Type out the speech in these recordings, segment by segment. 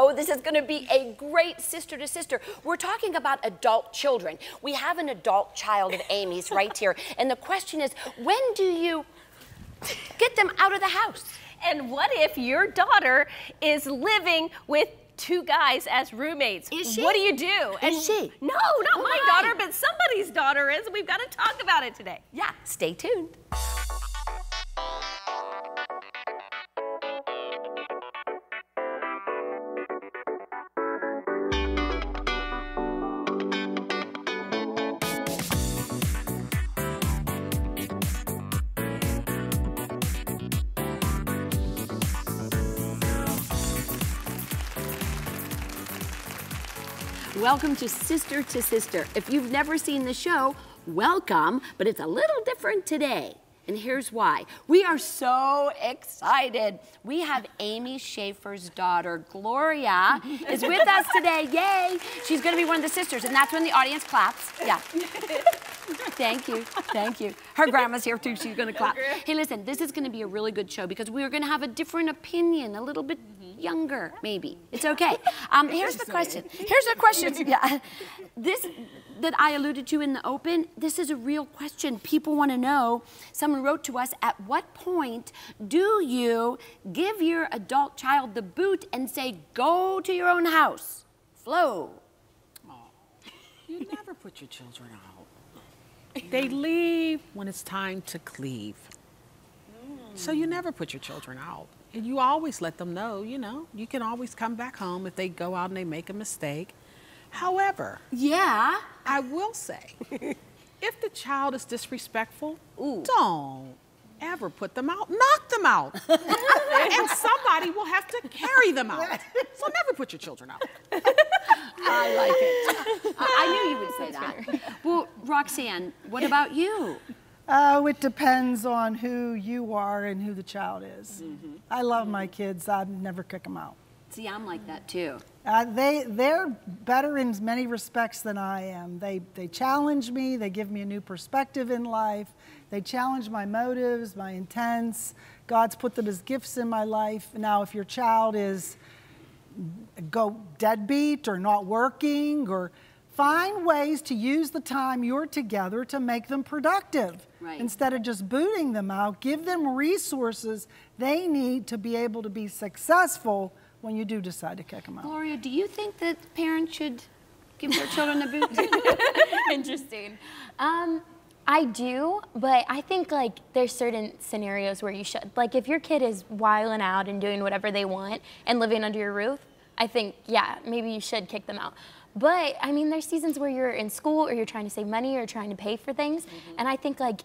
Oh, this is going to be a great sister to sister. We're talking about adult children. We have an adult child of Amy's right here. And the question is, when do you get them out of the house? And what if your daughter is living with two guys as roommates. Is she? What do you do? Is and she? No, not oh my Why? daughter, but somebody's daughter is. We've got to talk about it today. Yeah, stay tuned. Welcome to Sister to Sister. If you've never seen the show, welcome, but it's a little different today. And here's why. We are so excited. We have Amy Schaefer's daughter, Gloria, is with us today. Yay! She's gonna be one of the sisters, and that's when the audience claps. Yeah. Thank you, thank you. Her grandma's here too, she's gonna clap. Hey, listen, this is gonna be a really good show because we're gonna have a different opinion, a little bit younger, maybe. It's okay. Um, here's the question. Here's the question. Yeah. This that I alluded to in the open, this is a real question. People wanna know. Someone wrote to us, at what point do you give your adult child the boot and say, go to your own house? Flo. You never put your children out. They leave when it's time to cleave. So you never put your children out. And you always let them know, you know, you can always come back home if they go out and they make a mistake. However, Yeah. I will say, if the child is disrespectful, don't ever put them out. Knock them out. and somebody will have to carry them out. So never put your children out. I like it. I, I knew you would say that. Well, Roxanne, what about you? Oh, it depends on who you are and who the child is. I love my kids. I'd never kick them out. See, I'm like that too. Uh, they they're better in many respects than I am. They they challenge me. They give me a new perspective in life. They challenge my motives, my intents. God's put them as gifts in my life. Now, if your child is go deadbeat or not working or find ways to use the time you're together to make them productive Right. instead of just booting them out give them resources they need to be able to be successful when you do decide to kick them out Gloria, do you think that parents should give their children a boot? Interesting. Um, I do, but I think like there's certain scenarios where you should. Like if your kid is wiling out and doing whatever they want and living under your roof, I think yeah, maybe you should kick them out. But I mean, there's seasons where you're in school or you're trying to save money or trying to pay for things, mm-hmm. and I think like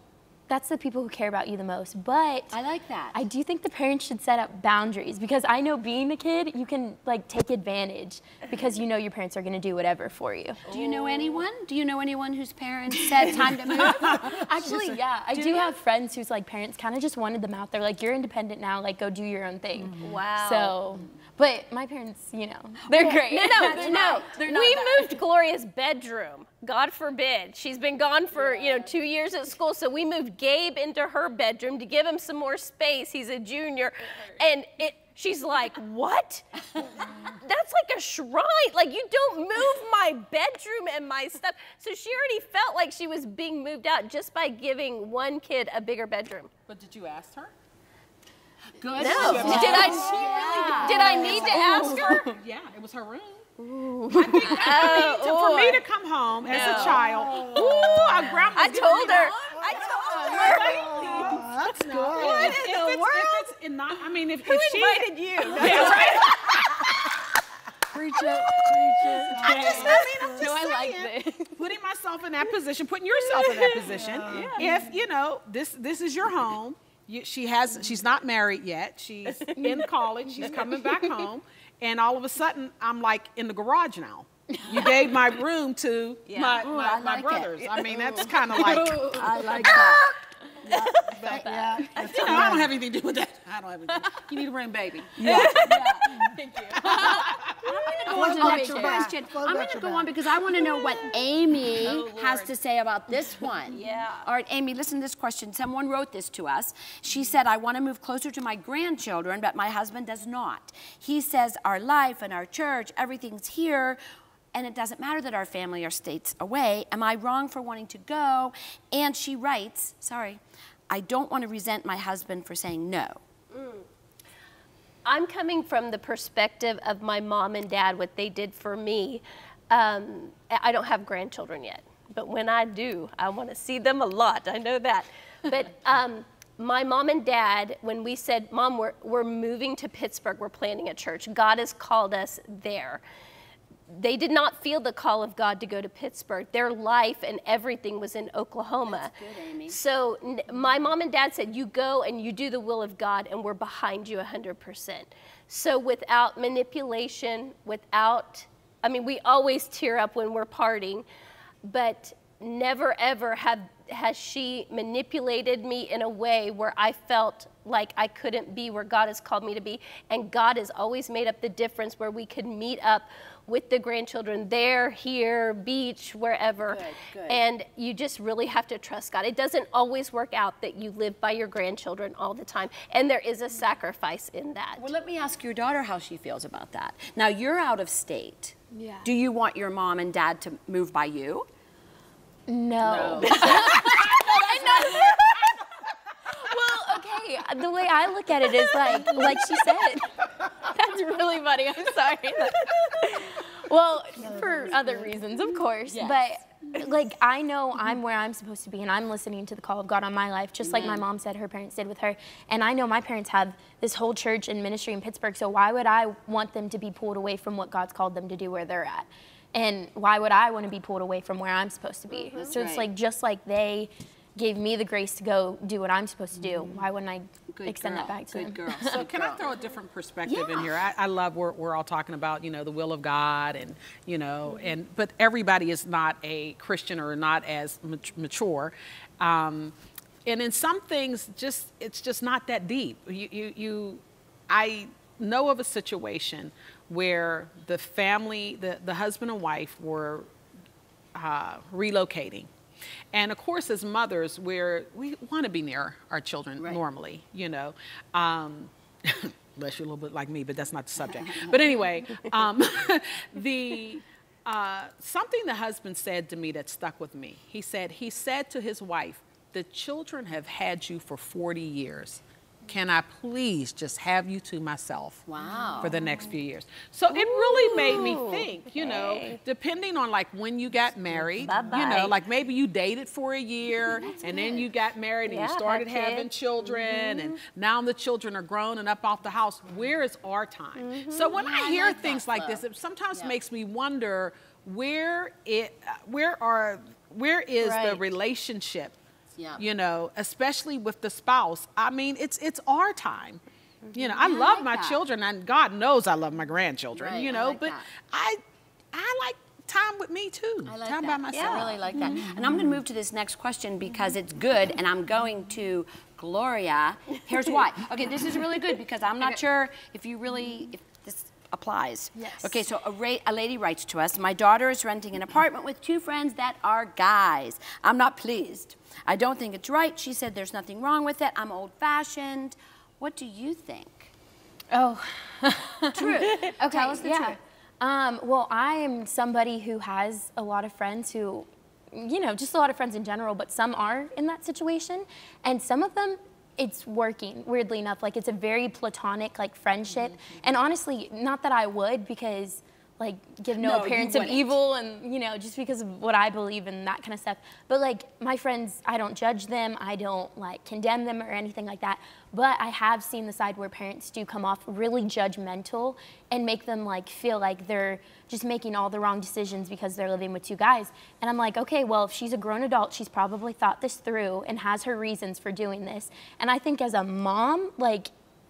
that's the people who care about you the most. But I like that. I do think the parents should set up boundaries because I know being a kid, you can like take advantage because you know your parents are going to do whatever for you. Do you know anyone? Do you know anyone whose parents said time to move? Actually, yeah, I do, have friends whose like parents kind of just wanted them out. They're like, you're independent now, like go do your own thing. Mm-hmm. Wow. So, but my parents, you know, they're great. No, no, They're no. not- they're not we that. moved Gloria's bedroom. God forbid. She's been gone for, you know, two years at school. So we moved Gabe into her bedroom to give him some more space. He's a junior. And it she's like, what? That's like a shrine. Like you don't move my bedroom and my stuff. So she already felt like she was being moved out just by giving one kid a bigger bedroom. But did you ask her? Good. No. Did I did I need to ask her? Yeah, it was her room. I think, I mean, to- for me to come home as a child, ooh, our grandma. I told her. I told her. Oh, that's good What If, in the it's, world? if it's in not, I mean, if, Who if she invited you? Yeah, right. preach it preach it I just, I mean, I'm just No, I like this. putting myself in that position, putting yourself in that position. If you know this, this is your home. You, she has, she's not married yet. She's in college. She's coming back home, and all of a sudden, I'm like in the garage now. You gave my room to my, Ooh, my, I my like it. brothers. I mean, that's kind of like, i like that yeah, but, yeah that's know, I don't have anything to do with that. I don't have anything. You need a room, baby. yeah. Go on to the next question. I'm going to go on because I want to know what Amy has to say about this one. Yeah. All right, Amy, listen to this question. Someone wrote this to us. She said, I want to move closer to my grandchildren, but my husband does not. He says our life and our church, everything's here. And it doesn't matter that our family are states away. Am I wrong for wanting to go? And she writes, sorry, I don't want to resent my husband for saying no. I'm coming from the perspective of my mom and dad, what they did for me. Um, I don't have grandchildren yet, but when I do, I want to see them a lot. I know that. But um, my mom and dad, when we said, Mom, we're, we're moving to Pittsburgh, we're planning a church, God has called us there. They did not feel the call of God to go to Pittsburgh. Their life and everything was in Oklahoma. Good. So n- my mom and dad said, "You go and you do the will of God, and we're behind you 100%." So without manipulation, without, I mean, we always tear up when we're parting, but never ever have has she manipulated me in a way where I felt like I couldn't be where God has called me to be. And God has always made up the difference where we could meet up with the grandchildren there, here, beach, wherever. Good, good. And you just really have to trust God. It doesn't always work out that you live by your grandchildren all the time. And there is a sacrifice in that. Well, let me ask your daughter how she feels about that. Now, you're out of state. Yeah. Do you want your mom and dad to move by you? No. well, okay. The way I look at it is like, like she said. That's really funny. I'm sorry. well, for other reasons, of course. But like, I know I'm where I'm supposed to be, and I'm listening to the call of God on my life, just like my mom said her parents did with her. And I know my parents have this whole church and ministry in Pittsburgh. So why would I want them to be pulled away from what God's called them to do where they're at? And why would I want to be pulled away from where I'm supposed to be? Mm-hmm. so it's right. like just like they gave me the grace to go do what I'm supposed to do. Why wouldn't I Good extend girl. that back to Good them? girl. So Good can I throw a different perspective in here? I, I love we're, we're all talking about you know the will of God and you know and but everybody is not a Christian or not as mat- mature, um, and in some things just it's just not that deep. You you, you I know of a situation where the family the the husband and wife were uh, relocating. And of course, as mothers, we're, we want to be near our children Right. normally, you know. Um, unless you're a little bit like me, but that's not the subject. but anyway, um, the uh, something the husband said to me that stuck with me. He said he said to his wife, "The children have had you for 40 years. Can I please just have you to myself Wow. for the next few years?" So it really made me think. You know, hey. depending on like when you got married, you Bye-bye. know, like maybe you dated for a year and then you got married and Yeah, you started having children and now the children are grown and up off the house. Where is our time? So when I hear like things like this, it sometimes Yeah. makes me wonder where it, uh, where are, where is the relationship? Yeah. You know, especially with the spouse. I mean, it's it's our time. Mm-hmm. You know, I love like my that. children, and God knows I love my grandchildren. Right, you I know, like but that. I I like time with me too. I like time that. by myself. I really like that. Mm-hmm. And I'm going to move to this next question because it's good, and I'm going to Gloria. Here's why. Okay, this is really good because I'm not sure if you really if this applies. Yes. Okay, so a, ra- a lady writes to us. My daughter is renting an apartment with two friends that are guys. I'm not pleased. I don't think it's right. She said there's nothing wrong with it. I'm old-fashioned. What do you think? Oh, True. okay. Tell us the yeah. truth. Um, well, I am somebody who has a lot of friends who, you know, just a lot of friends in general, but some are in that situation. And some of them, it's working, weirdly enough. Like, it's a very platonic, like, friendship. Mm-hmm. And honestly, not that I would, because, like, give no, No, appearance of evil and, you know, just because of what I believe and that kind of stuff. But, like, my friends, I don't judge them, I don't, like, condemn them or anything like that. But I have seen the side where parents do come off really judgmental and make them like feel like they're just making all the wrong decisions because they're living with two guys. And I'm like, okay, well, if she's a grown adult, she's probably thought this through and has her reasons for doing this. And I think as a mom, like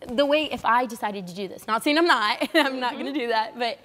the way if I decided to do this, not saying I'm not, I'm not gonna mm-hmm. do that, but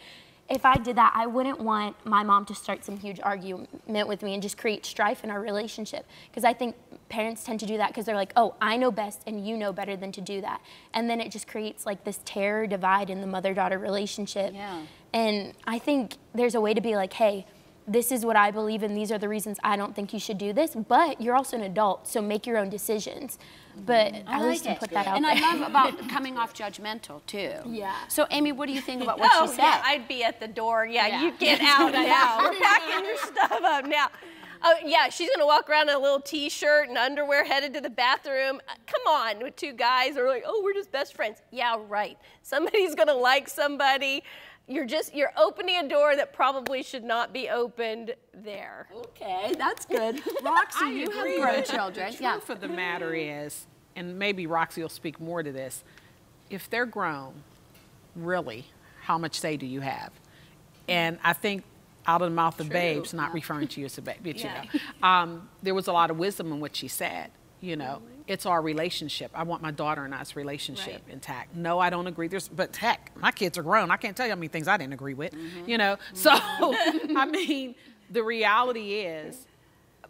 if I did that, I wouldn't want my mom to start some huge argument with me and just create strife in our relationship. Because I think parents tend to do that because they're like, oh, I know best and you know better than to do that. And then it just creates like this terror divide in the mother daughter relationship. Yeah. And I think there's a way to be like, hey, this is what I believe and these are the reasons I don't think you should do this, but you're also an adult, so make your own decisions. But I at like least it. put that out and there. I love about coming off judgmental too. Yeah. So Amy, what do you think about what oh, she said? yeah, I'd be at the door. Yeah, Yeah. you get out now. We're packing your stuff up now. Oh, yeah, she's gonna walk around in a little t-shirt and underwear headed to the bathroom. Uh, Come on, with two guys who are like, oh, we're just best friends. Yeah, right. Somebody's gonna like somebody. You're just, you're opening a door that probably should not be opened there. okay, that's good. Roxy, I you agree, have grown children. The Yeah. truth of the matter is, and maybe Roxy will speak more to this, if they're grown, really, how much say do you have? And I think out of the mouth of babes, not referring to you as a babe, but you know, um, there was a lot of wisdom in what she said. You know, it's our relationship. I want my daughter and I's relationship Right. intact. No, I don't agree. There's, but heck, my kids are grown. I can't tell you how many things I didn't agree with. Mm-hmm. You know, so I mean, the reality is,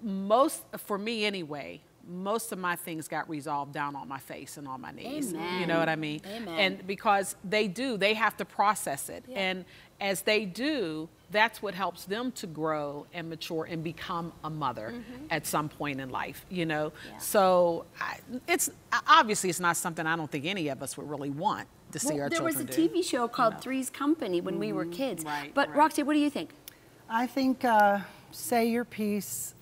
most for me anyway most of my things got resolved down on my face and on my knees you know what i mean Amen. and because they do they have to process it and as they do that's what helps them to grow and mature and become a mother at some point in life you know Yeah. so I, it's obviously it's not something i don't think any of us would really want to see Well, our there was a do TV show called Three's Company when we were kids. Right, But right. Roxy, what do you think? I think uh, say your piece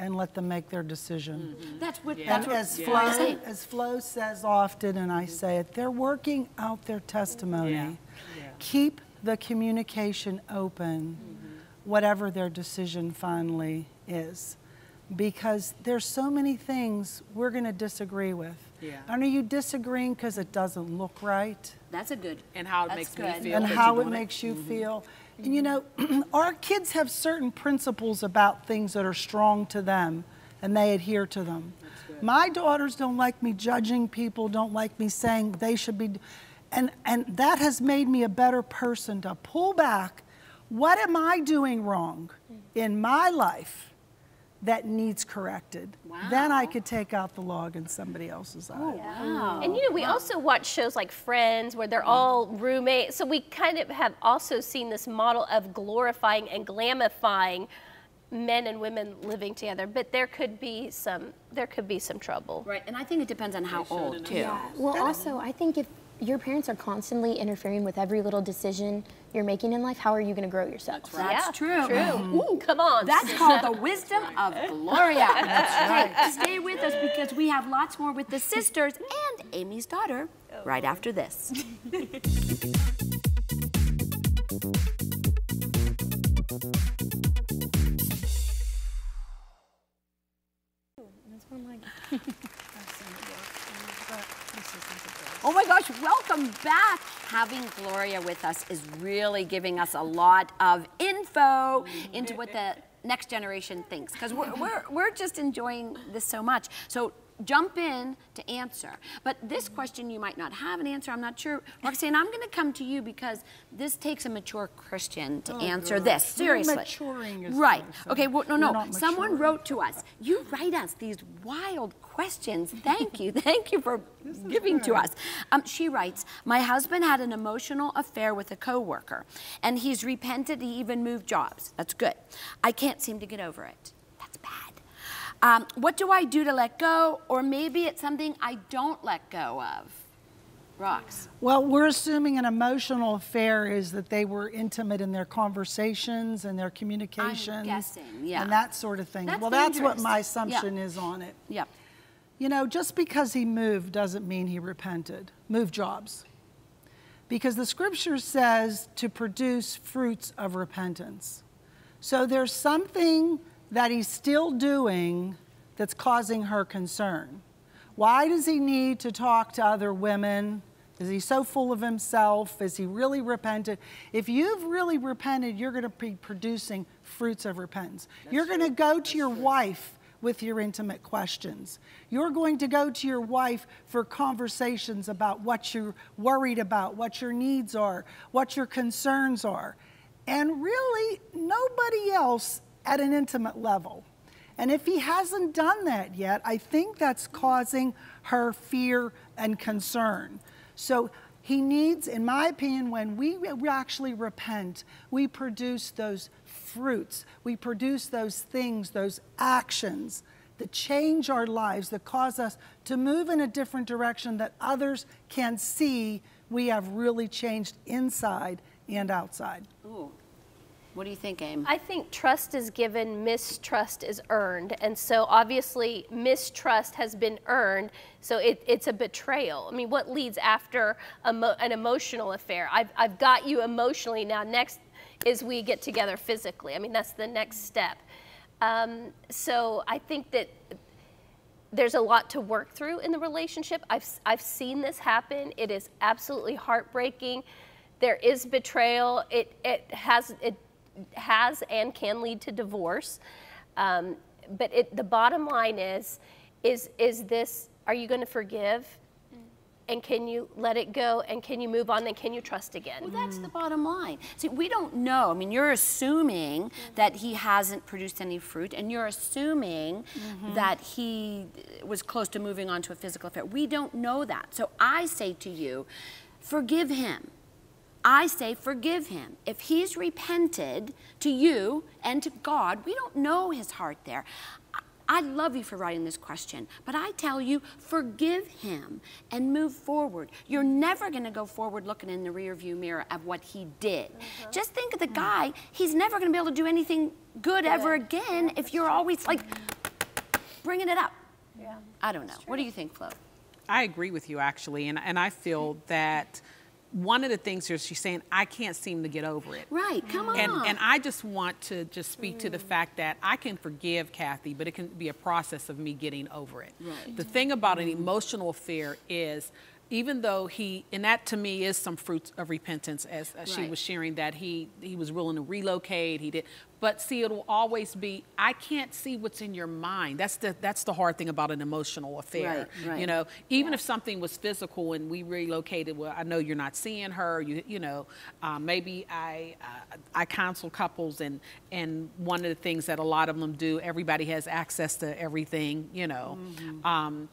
and let them make their decision. That's what. And That's what as I'm Flo, saying. as Flo says often, and I say it, they're working out their testimony. Yeah, yeah. Keep the communication open, Mm-hmm. whatever their decision finally is. Because there's so many things we're going to disagree with. Yeah. And are you disagreeing because it doesn't look right? That's a good. and how it That's makes good. me feel and how you're it doing makes you feel. And you know, our kids have certain principles about things that are strong to them, and they adhere to them. My daughters don't like me judging people, don't like me saying they should be, and and that has made me a better person to pull back. What am I doing wrong in my life that needs corrected? Then I could take out the log in somebody else's oh, eye. Wow. And you know, we also watch shows like Friends where they're all roommates. So we kind of have also seen this model of glorifying and glamifying men and women living together. But there could be some there could be some trouble. Right, and I think it depends on how old too. Well, also, I think if your parents are constantly interfering with every little decision you're making in life, how are you going to grow yourself? That's yeah, true. True. Mm-hmm. Ooh, come on. That's called the wisdom of Gloria. That's right. Stay with us because we have lots more with the sisters and Amy's daughter right after this. Oh my gosh, welcome back. Having Gloria with us is really giving us a lot of info into what the next generation thinks because we're, we're, we're just enjoying this so much. So jump in to answer. But this question you might not have an answer, I'm not sure. Roxanne, I'm going to come to you because this takes a mature Christian to answer this. Seriously. maturing is Right. Okay, well, no, no. Someone wrote to us. You write us these wild questions. Thank you. Thank you for giving to us. Um, she writes, My husband had an emotional affair with a coworker, and he's repented. He even moved jobs. That's good. I can't seem to get over it. Um, what do I do to let go? Or maybe it's something I don't let go of. Rocks. Well, we're assuming an emotional affair is that they were intimate in their conversations and their communications. guessing, yeah. And that sort of thing. That's well, that's what dangerous. my Yeah. assumption is on it. Yeah. You know, just because he moved doesn't mean he repented. Move jobs. Because the scripture says to produce fruits of repentance. So there's something that he's still doing that's causing her concern. Why does he need to talk to other women? Is he so full of himself? Is he really repented? If you've really repented, you're going to be producing fruits of repentance. you're going to go to your wife with your intimate questions. You're going to go to your wife for conversations about what you're worried about, what your needs are, what your concerns are. and really nobody else at an intimate level. And if he hasn't done that yet, I think that's causing her fear and concern. So he needs, in my opinion, when we actually repent, we produce those fruits, we produce those things, those actions that change our lives, that cause us to move in a different direction that others can see we have really changed inside and outside. Ooh. What do you think, Aim? I think trust is given, mistrust is earned. And so obviously, mistrust has been earned, so it, it's a betrayal. I mean, what leads after emo an emotional affair? I've, I've got you emotionally, now next is we get together physically. I mean, that's the next step. Um, so I think that there's a lot to work through in the relationship. I've, I've seen this happen. It is absolutely heartbreaking. There is betrayal. It, it has, it has and can lead to divorce. Um, but it, the bottom line is, is, is this, are you going to forgive? and can you let it go and can you move on and can you trust again? Well, that's the bottom line. See, we don't know. I mean, you're assuming mm -hmm. that he hasn't produced any fruit and you're assuming mm -hmm. that he was close to moving on to a physical affair. We don't know that. So I say to you, forgive him. I say forgive him. If he's repented to you and to God, we don't know his heart there. I love you for writing this question, but I tell you, forgive him and move forward. You're never going to go forward looking in the rearview mirror of what he did. Mm -hmm. Just think of the guy, he's never going to be able to do anything good ever again if you're always like bringing it up. Yeah. I don't know. What do you think, Flo? I agree with you actually, and, and I feel that one of the things here she's saying i can't seem to get over it right come on and, and i just want to just speak mm. to the mm. fact that i can forgive kathy but it can be a process of me getting over it right. the thing about an emotional affair is even though he, and that to me is some fruits of repentance, as, as right. she was sharing, that he he was willing to relocate. He did, but see, it'll always be. I can't see what's in your mind. That's the that's the hard thing about an emotional affair. Right, right. You know, even yeah. if something was physical and we relocated, well, I know you're not seeing her. You you know, uh, maybe I uh, I counsel couples, and and one of the things that a lot of them do, everybody has access to everything. You know. Mm-hmm. Um,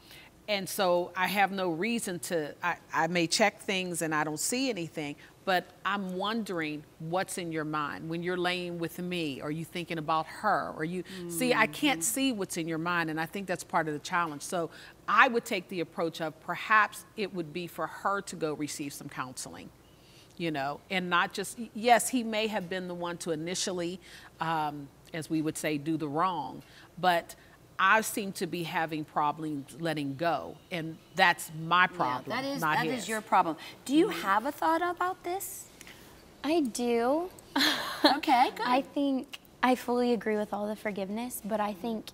and so I have no reason to, I, I may check things and I don't see anything, but I'm wondering what's in your mind when you're laying with me. Are you thinking about her? Or you mm-hmm. see? I can't mm-hmm. see what's in your mind, and I think that's part of the challenge. So I would take the approach of perhaps it would be for her to go receive some counseling, you know, and not just yes, he may have been the one to initially, um, as we would say, do the wrong, but I seem to be having problems letting go, and that's my problem. Yeah, that is that his. is your problem. Do you have a thought about this? I do. okay, good. I think I fully agree with all the forgiveness, but I think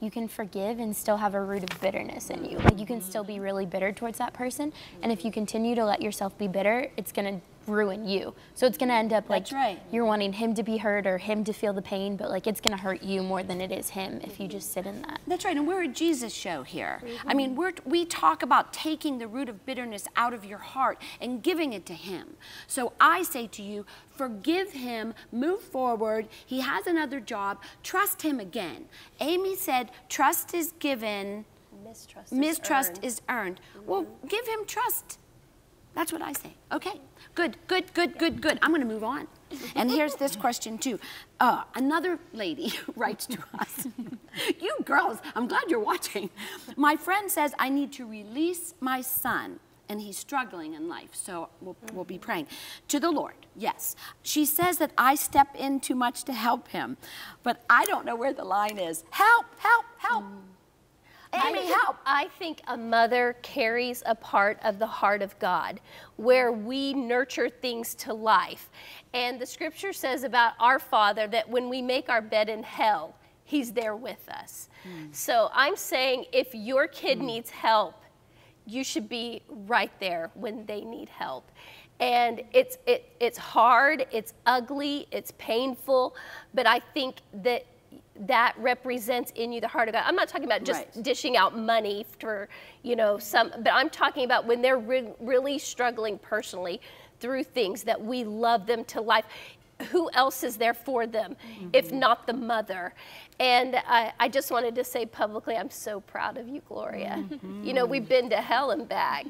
you can forgive and still have a root of bitterness in you. Like you can still be really bitter towards that person, and if you continue to let yourself be bitter, it's gonna ruin you. So it's going to end up like right. you're wanting him to be hurt or him to feel the pain, but like it's going to hurt you more than it is him if you just sit in that. That's right. And we're a Jesus show here. Mm -hmm. I mean, we're, we talk about taking the root of bitterness out of your heart and giving it to him. So I say to you, forgive him, move forward. He has another job. Trust him again. Amy said, trust is given. Mistrust, mistrust is earned. Is earned. Mm -hmm. Well, give him trust. That's what I say. Okay, good, good, good, good, good. I'm going to move on. And here's this question too. Uh, another lady writes to us. you girls, I'm glad you're watching. My friend says I need to release my son and he's struggling in life, so we'll, we'll, be praying. To the Lord, yes. She says that I step in too much to help him, but I don't know where the line is. Help, help, help. Mm. Amy, help. I think a mother carries a part of the heart of God where we nurture things to life. And the scripture says about our Father that when we make our bed in hell, He's there with us. Mm. So I'm saying if your kid mm. needs help, you should be right there when they need help. And it's, it, it's hard, it's ugly, it's painful, but I think that that represents in you the heart of God. I'm not talking about just right. dishing out money for, you know, some, but I'm talking about when they're re really struggling personally through things that we love them to life. who else is there for them if mm-hmm. not the mother? And I, I just wanted to say publicly, I'm so proud of you, Gloria. Mm-hmm. You know, we've been to hell and back,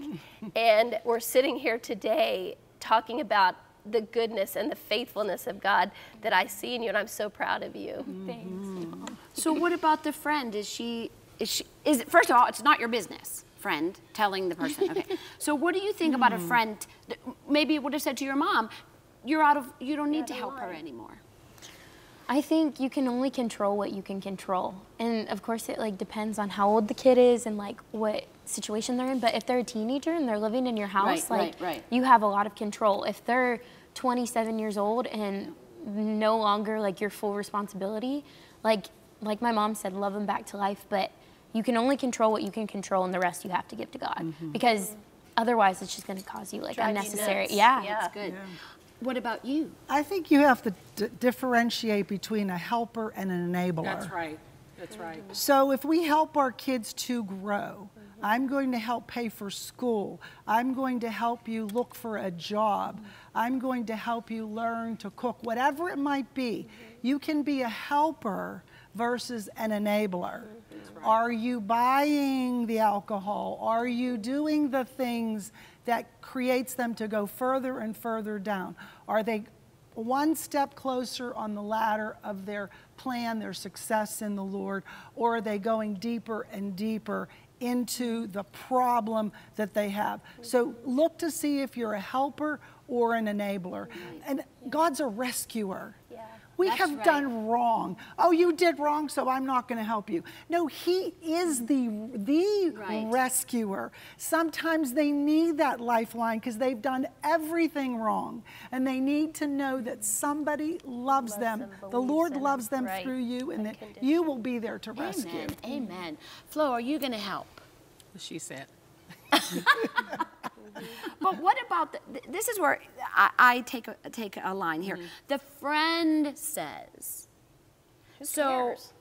and we're sitting here today talking about the goodness and the faithfulness of God that I see in you, and I'm so proud of you. Thanks. So what about the friend? Is she, is she, is it, first of all, it's not your business, friend, telling the person, okay. So what do you think about a friend, that maybe would have said to your mom, you're out of, you don't need to help her anymore. I think you can only control what you can control. And of course it like depends on how old the kid is and like what situation they're in. But if they're a teenager and they're living in your house, Right, like right, right. you have a lot of control. If they're 27 years old and no longer like your full responsibility, like like my mom said, love them back to life, but you can only control what you can control and the rest you have to give to God. Mm-hmm. Because otherwise it's just gonna cause you like Drive unnecessary nuts. yeah. Yeah. That's good. What about you? I think you have to d- differentiate between a helper and an enabler. That's right. That's right. So if we help our kids to grow, I'm going to help pay for school. I'm going to help you look for a job. I'm going to help you learn to cook, whatever it might be. You can be a helper versus an enabler. Are you buying the alcohol? Are you doing the things that creates them to go further and further down? Are they one step closer on the ladder of their plan, their success in the Lord, or are they going deeper and deeper into the problem that they have? So look to see if you're a helper or an enabler. And God's a rescuer. We That's have right. done wrong. Oh, you did wrong, so I'm not going to help you. No, He is mm-hmm. the the Right. rescuer. Sometimes they need that lifeline because they've done everything wrong, and they need to know that somebody loves, them. them, The Lord them, loves them right. through you, and that Unconditional. you will be there to rescue. Amen. Amen. Flo, are you going to help? She said. But what about the, th- this? Is where I, I take a take a line here. Mm-hmm. The friend says. so cares?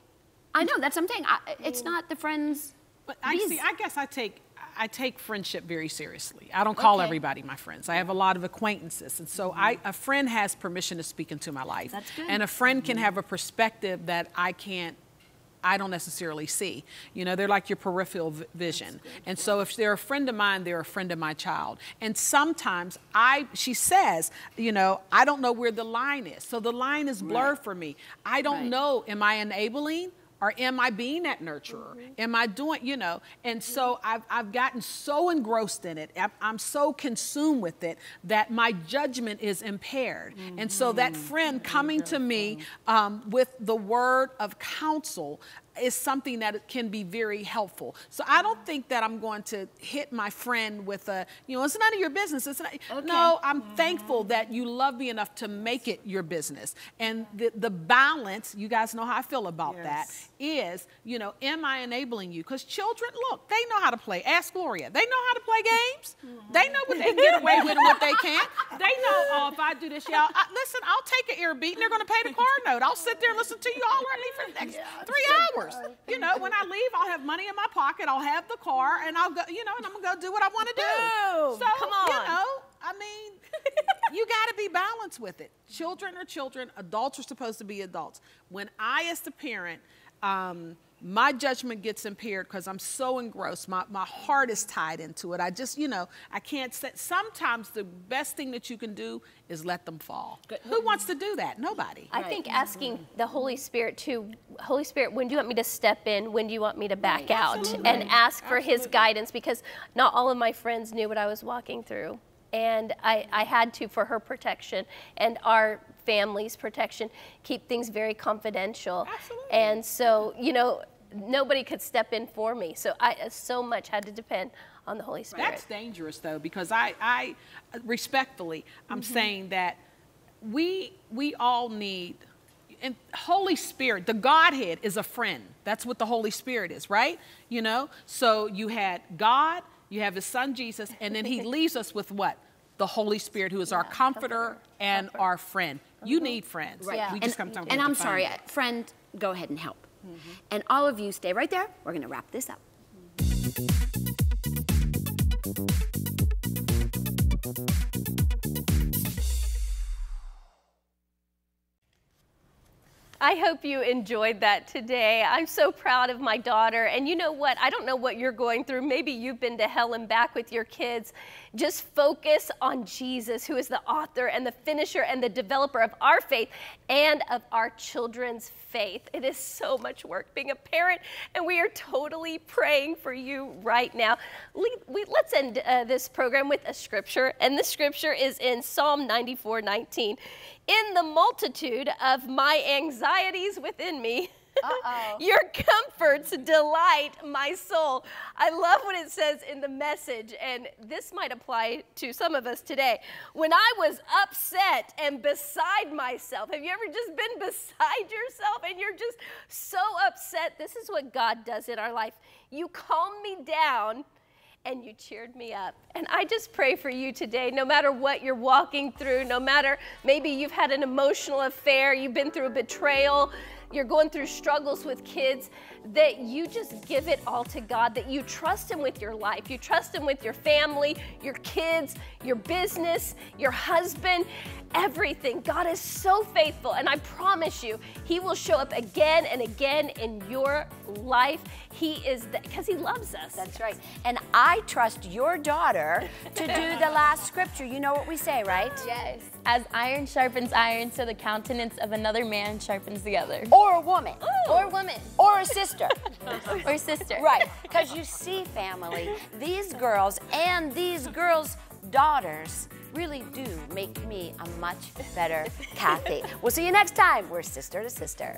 I know that's something. I, it's mm. not the friend's. But I These- see. I guess I take I take friendship very seriously. I don't call Okay. everybody my friends. I have a lot of acquaintances, and so I mm-hmm. a friend has permission to speak into my life. That's good. And a friend can mm-hmm. have a perspective that I can't. I don't necessarily see. You know, they're like your peripheral vision. And so if they're a friend of mine, they're a friend of my child. And sometimes I, she says, you know, I don't know where the line is. So the line is blurred for me. I don't Right. know, am I enabling? Or am I being that nurturer? Mm-hmm. Am I doing, you know? And so mm-hmm. I've, I've gotten so engrossed in it, I'm, I'm so consumed with it that my judgment is impaired. And so that mm-hmm. friend coming to me um, with the word of counsel is something that can be very helpful. So I don't think that I'm going to hit my friend with a, you know, it's none of your business. It's not, No, I'm thankful that you love me enough to make it your business. And the, the balance, you guys know how I feel about that, is, you know, am I enabling you? Because children, look, they know how to play. Ask Gloria. They know how to play games. They know what they can get away with and what they can't. They know, oh, if I do this, y'all, I, listen, I'll take an ear beat and they're going to pay the car note. I'll sit there and listen to you all right for the next three hours. You know, when I leave, I'll have money in my pocket. I'll have the car and I'll go, you know, and I'm going to go do what I want to do. Boom. So, Come you know, I mean, you got to be balanced with it. Children are children. Adults are supposed to be adults. When I, as the parent, um, my judgment gets impaired because I'm so engrossed. My, my heart is tied into it. I just, you know, I can't say. Sometimes the best thing that you can do is let them fall. Who wants to do that? Nobody. I think asking the Holy Spirit to, Holy Spirit, when do you want me to step in? When do you want me to back out? And ask for His guidance because not all of my friends knew what I was walking through. And I, I had to, for her protection and our family's protection, keep things very confidential. Absolutely. And so, you know, nobody could step in for me. So I so much had to depend on the Holy Spirit. That's dangerous though, because I, I respectfully, I'm mm-hmm. saying that we we all need and Holy Spirit, the Godhead is a friend. That's what the Holy Spirit is, right? You know? So you had God, you have his son Jesus, and then he leaves us with what? The Holy Spirit, who is our comforter, comforter, and our friend. You need friends. Right. Yeah. We and, just come to and I'm sorry, uh, friend, go ahead and help. And all of you stay right there. We're going to wrap this up. I hope you enjoyed that today. I'm so proud of my daughter. And you know what? I don't know what you're going through. Maybe you've been to hell and back with your kids. Just focus on Jesus, who is the author and the finisher and the developer of our faith and of our children's faith. It is so much work being a parent, and we are totally praying for you right now. let's end uh, this program with a scripture, and the scripture is in Psalm 94 19 in the multitude of my anxieties within me. Your comforts delight my soul. I love what it says in the message, and this might apply to some of us today. When I was upset and beside myself, have you ever just been beside yourself and you're just so upset? This is what God does in our life. You calm me down and you cheered me up. And I just pray for you today, no matter what you're walking through, no matter maybe you've had an emotional affair, you've been through a betrayal, you're going through struggles with kids, that you just give it all to God, that you trust Him with your life, you trust Him with your family, your kids, your business, your husband, everything. God is so faithful, and I promise you, He will show up again and again in your life. He is because He loves us. That's right. And I trust your daughter to do the last scripture. You know what we say, right? Yes. As iron sharpens iron, so the countenance of another man sharpens the other. Or a woman. Ooh. Or a woman. Or a sister. or sister. Right. Because you see, family, these girls and these girls' daughters really do make me a much better Kathy. We'll see you next time. We're sister to sister.